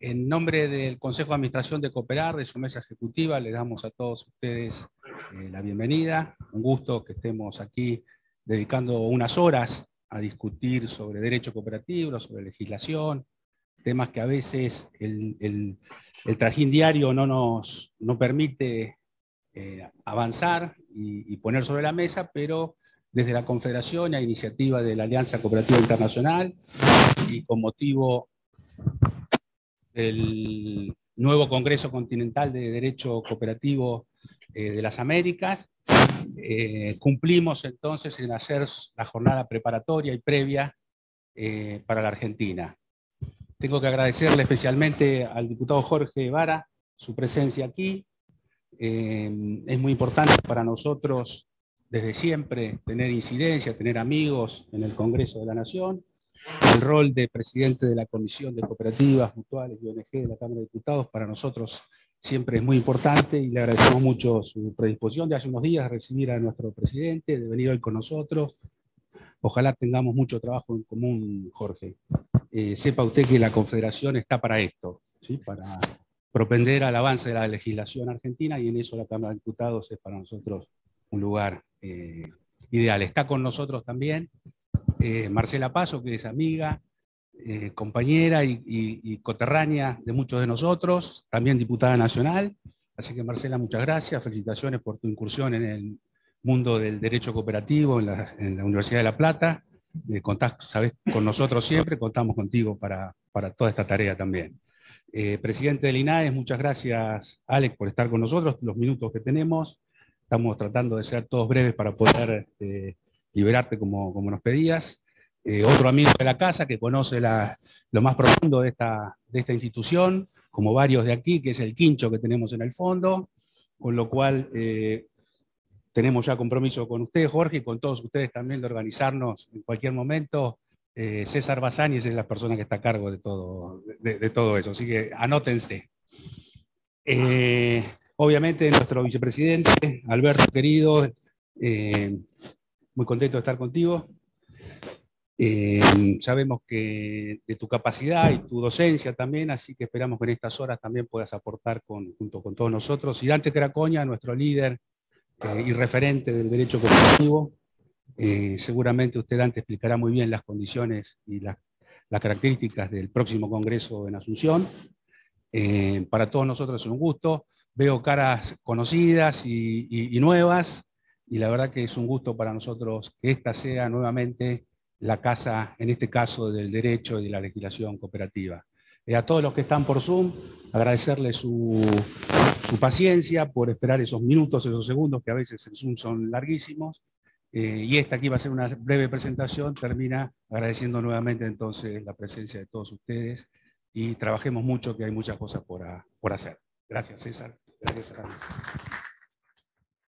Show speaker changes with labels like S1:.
S1: En nombre del Consejo de Administración de Cooperar, de su mesa ejecutiva, le damos a todos ustedes eh, la bienvenida. Un gusto que estemos aquí dedicando unas horas a discutir sobre derecho cooperativo, sobre legislación, temas que a veces el, trajín diario no nos no permite eh, avanzar y, poner sobre la mesa, pero desde la Confederación a iniciativa de la Alianza Cooperativa Internacional y con motivo del nuevo Congreso Continental de Derecho Cooperativo eh, de las Américas, eh, cumplimos entonces en hacer la jornada preparatoria y previa eh, para la Argentina. Tengo que agradecerle especialmente al diputado Jorge Vara su presencia aquí. es muy importante para nosotros desde siempre tener incidencia, tener amigos en el Congreso de la Nación. El rol de presidente de la Comisión de Cooperativas Mutuales y ONG de la Cámara de Diputados para nosotros siempre es muy importante y le agradecemos mucho su predisposición de hace unos días a recibir a nuestro presidente, de venir hoy con nosotros. Ojalá tengamos mucho trabajo en común, Jorge. Eh, sepa usted que la Confederación está para esto, ¿sí? para propender al avance de la legislación argentina y en eso la Cámara de Diputados es para nosotros un lugar eh, ideal. Está con nosotros también eh, Marcela Paso, que es amiga, eh, compañera y, coterránea de muchos de nosotros, también diputada nacional. Así que Marcela, muchas gracias, felicitaciones por tu incursión en el mundo del derecho cooperativo en la, Universidad de La Plata. contás, sabes, con nosotros siempre, contamos contigo para, para toda esta tarea también. presidente del INAES, muchas gracias, Alex, por estar con nosotros, los minutos que tenemos. Estamos tratando de ser todos breves para poder liberarte como, como, nos pedías. Eh, otro amigo de la casa que conoce lo más profundo de esta, de esta institución, como varios de aquí, que es el quincho que tenemos en el fondo, con lo cual eh, tenemos ya compromiso con ustedes, Jorge, y con todos ustedes también de organizarnos en cualquier momento. Eh, César Basáñez es la persona que está a cargo de todo, de, todo eso, así que anótense. Obviamente nuestro vicepresidente, Alberto querido, eh, muy contento de estar contigo. Eh, sabemos que de tu capacidad y tu docencia también, así que esperamos que en estas horas también puedas aportar junto con todos nosotros. Y Dante Cracoña, nuestro líder eh, y referente del derecho cooperativo, seguramente usted Dante explicará muy bien las condiciones y las características del próximo Congreso en Asunción. para todos nosotros es un gusto veo caras conocidas y, nuevas, y la verdad que es un gusto para nosotros que esta sea nuevamente la casa, en este caso, del derecho y de la legislación cooperativa. Eh, a todos los que están por Zoom, agradecerles su, paciencia por esperar esos minutos, esos segundos, que a veces en Zoom son larguísimos, eh, y esta aquí va a ser una breve presentación, termina agradeciendo nuevamente entonces la presencia de todos ustedes, y trabajemos mucho, que hay muchas cosas por, por hacer. Gracias, César. Gracias,